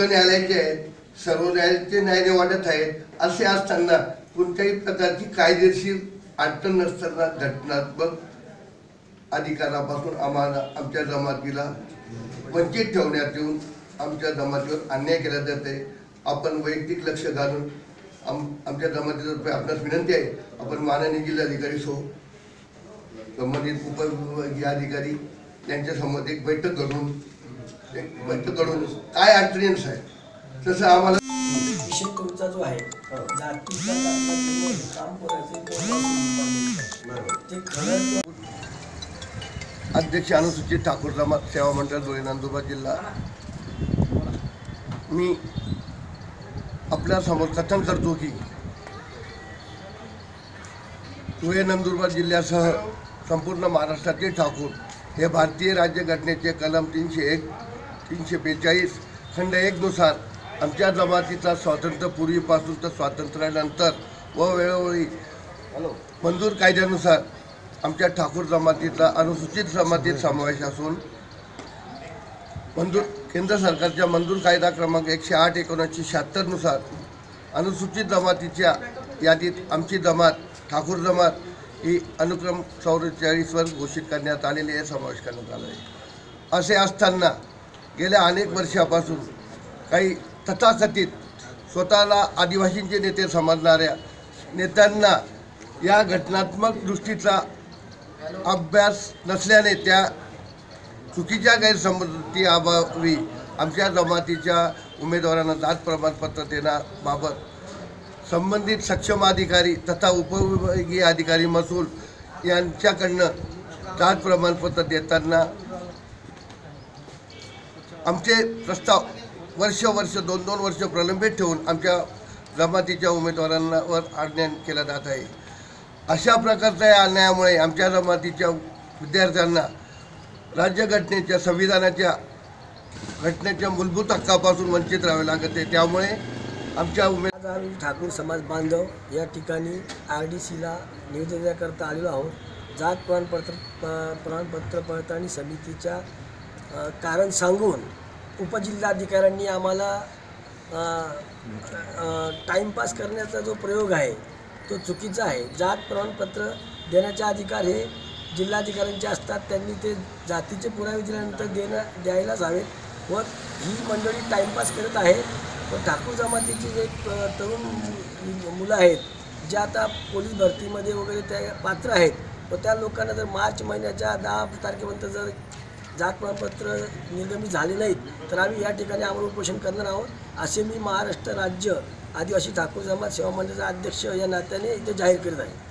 उच्च न्यायालयाचे आहेत सर्व न्यायालयाचे न्यायालय वाटत आहेत असे असताना कोणत्याही प्रकारची कायदेशीर अडचण नसताना घटनात्मक अधिकारापासून आम्हाला आमच्या जमातीला वंचित ठेवण्यात येऊन आमच्या जमातीवर अन्याय केला जाते आपण वैयक्तिक लक्ष घालून आम आमच्या जमातीतर्फे आपणास विनंती आहे आपण माननीय जिल्हाधिकारी सो संबंधित उपविभागीय अधिकारी यांच्यासमोर एक बैठक घडून एक बैठक घडून काय अडचणी आहे तसं आम्हाला विषय तुमचा जो आहे जातीचा दाखला घेऊन काम करायचं किंवा ते खरं अध्यक्ष अनुसूचित ठाकूर जमात सेवा मंडळ धुळे नंदुरबार जिल्हा. मी आपल्यासमोर कथन करतो की धुळे नंदुरबार जिल्ह्यासह संपूर्ण महाराष्ट्रातील ठाकूर हे भारतीय राज्यघटनेचे कलम तीनशे एक तीनशे बेचाळीस खंड एकनुसार आमच्या जमातीचा स्वातंत्र्यपूर्वीपासून तर स्वातंत्र्यानंतर व वेळोवेळी मंजूर कायद्यानुसार आमच्या ठाकूर जमातीचा अनुसूचित जमातीत समावेश असून मंजूर केंद्र सरकारच्या मंजूर कायदा क्रमांक एकशे आठ एकोणीसशे शहात्तरनुसार अनुसूचित जमातीच्या यादीत आमची जमात ठाकूर जमात ही अनुक्रम चौवेचाळीसवर घोषित करण्यात आलेली आहे समावेश करण्यात आला आहे. असे असताना गेल्या अनेक वर्षापासून काही तथाकथित स्वतःला आदिवासींचे नेते समजणाऱ्या नेत्यांना या घटनात्मक दृष्टीचा अभ्यास नसल्याने त्या चुकीच्या गैरसमजुती अभावी आमच्या जमातीच्या उमेदवारांना जात प्रमाणपत्र देण्याबाबत संबंधित सक्षम अधिकारी तथा उपविभागीय अधिकारी महसूल यांच्याकडनं जात प्रमाणपत्र देताना आमचे प्रस्ताव वर्ष वर्ष दोन दोन वर्ष प्रलंबित ठेवून आमच्या जमातीच्या उमेदवारांवर अन्याय केला जात आहे. अशा प्रकारच्या या अन्यायामुळे आमच्या जमातीच्या विद्यार्थ्यांना राज्यघटनेच्या संविधानाच्या घटनेच्या मूलभूत हक्कापासून वंचित राहावे लागत आहे. त्यामुळे आमच्या उमेद ठाकूर समाज बांधव या ठिकाणी आर डी सीला निवेदन करता आलेलो आहोत. जात प्रमाणपत्र प- प्रमाणपत्र पडताळणी समितीच्या कारण सांगून उपजिल्हाधिकाऱ्यांनी आम्हाला टाइमपास टाईमपास करण्याचा जो प्रयोग आहे तो चुकीचा आहे. जात प्रमाणपत्र देण्याचे अधिकार हे जिल्हाधिकाऱ्यांचे असतात. त्यांनी ते जातीचे पुरावे दिल्यानंतर देणं द्यायलाच हवेत. व ही मंडळी टाईमपास करत आहे. व ठाकूर जमातीची जे तरुण मु- मुलं आहेत जे आता पोलीस भरतीमध्ये वगैरे त्या पात्र आहेत व त्या लोकांना जर मार्च महिन्याच्या दहा तारखेपर्यंत जर जात प्रमाणपत्र निर्गमित झाले नाहीत तर आम्ही या ठिकाणी आम्हाला उपोषण करणार आहोत असे मी महाराष्ट्र राज्य आदिवासी ठाकूर समाज सेवा मंडळाचा अध्यक्ष या नात्याने इथे जाहीर करीत आहे.